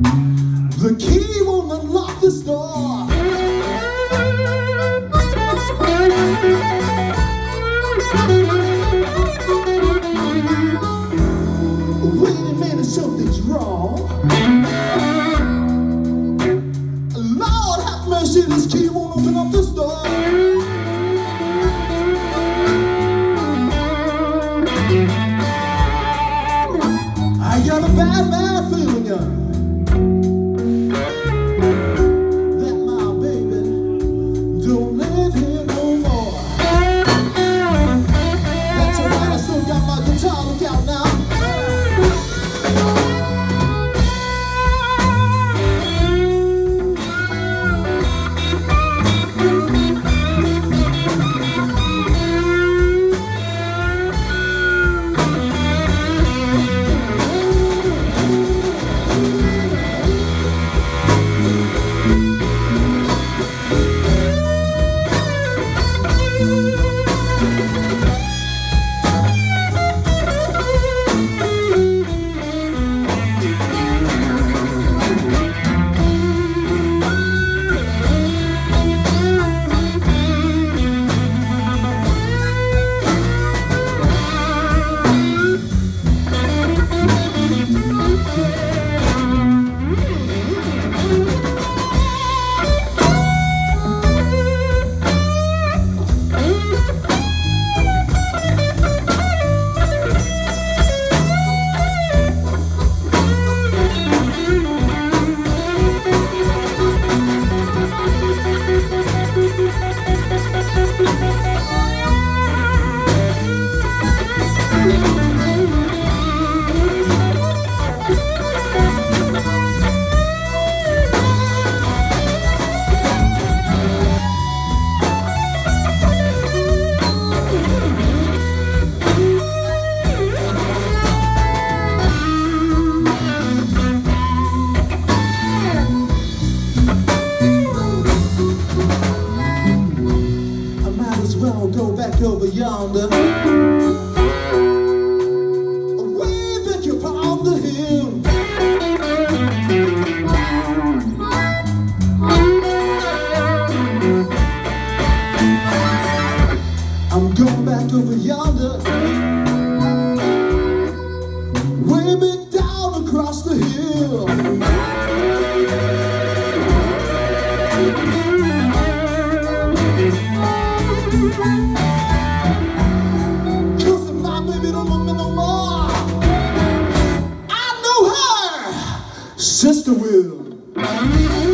The key won't unlock this door. Wait a minute, something's wrong. Lord have mercy, this key won't open up door. I got a bad, bad feeling. back over yonder. Away the hill. I'm going back over yonder. Way back down across the hill. no more. I knew her, Sister Will.